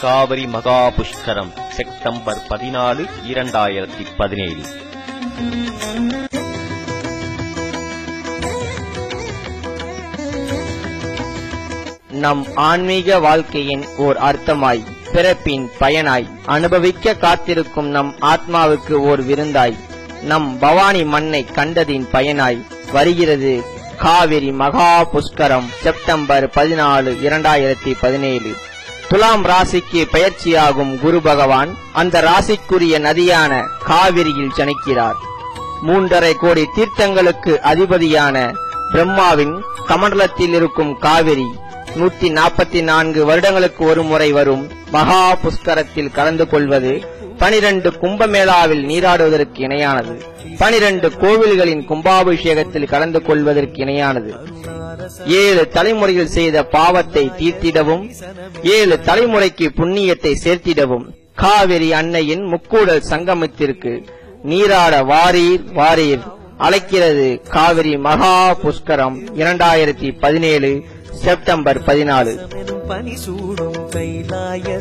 காவிரி மகா புஷ்கரம் செப்டம்பர் பதினாலு இரண்டாயிரத்தி பதினேழு. நம் ஆன்மீக வாழ்க்கையின் ஓர் அர்த்தமாய் பிறப்பின் பயனாய் அனுபவிக்க காத்திருக்கும் நம் ஆத்மாவுக்கு ஓர் விருந்தாய். நம் பவானி மண்ணை கண்டதின் பயனாய் வருகிறது காவிரி மகா புஷ்கரம் செப்டம்பர் பதினாலு இரண்டாயிரத்தி பதினேழு. துலாம் ராசிக்கு பயிற்சியாகும் குரு பகவான் அந்த ராசிக்குரிய நதியான காவிரியில் ஜனிக்கிறார். மூன்றரை கோடி தீர்த்தங்களுக்கு அதிபதியான பிரம்மாவின் கமண்டலத்தில் இருக்கும் காவிரி நூத்தி நாற்பத்தி நான்கு வருடங்களுக்கு ஒரு முறை வரும் மகா புஷ்கரத்தில் கலந்து கொள்வது பனிரெண்டு கும்பமேளாவில் நீராடுவதற்கு இணையானது. பனிரெண்டு கோவில்களின் கும்பாபிஷேகத்தில் கலந்து கொள்வதற்கு இணையானது. ஏழு தலைமுறையில் செய்த பாவத்தை தீர்த்திடவும் ஏழு தலைமுறைக்கு புண்ணியத்தை சேர்த்திடவும் காவிரி அன்னையின் முக்கூடல் சங்கமத்திற்கு நீராட வாரீர் வாரீர். அழைக்கிறது காவிரி மகா புஷ்கரம் இரண்டாயிரத்தி பதினேழு செப்டம்பர் பதினாலு. பனி சூடும் கைலாய